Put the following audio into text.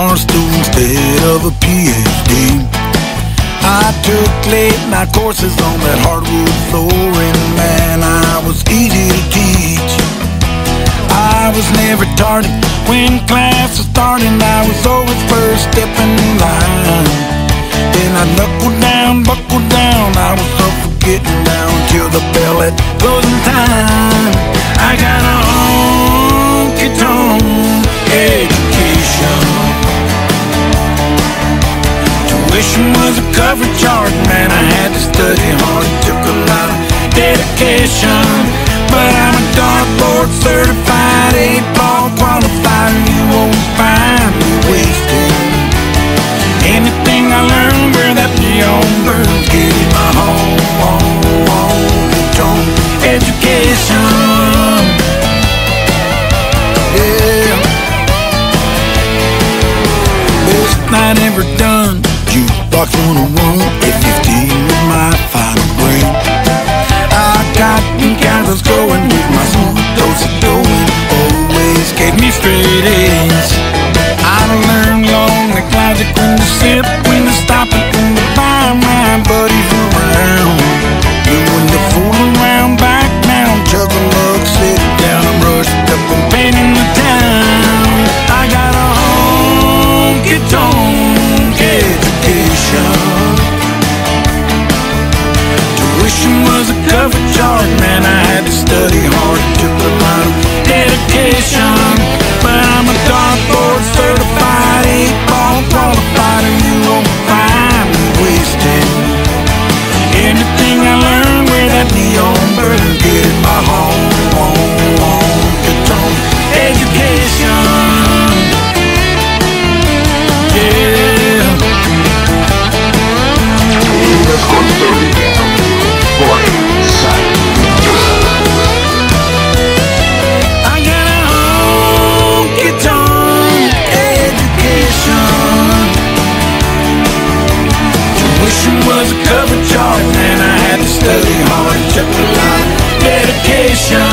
of a PhD. I took late night courses on that hardwood floor, and man, I was easy to teach. I was never tardy when class was starting. I was always first step in line. Then I knuckled down, buckled down. I was up for getting down till the bell at closing time. I got a Tuition was a cover charge, man. I had to study hard. It took a lot of dedication. But I'm a dartboard certified, eight ball qualified, and you won't find me wasting. Anything I learned, wear that neon bird, gave my home, home, home, home education. Yeah. Best night ever done. Jukebox 101, at 15 with my final grade. I got candles going with my smooth dose of going. Always gave me straight A's. steady, hard, to the line, dedication.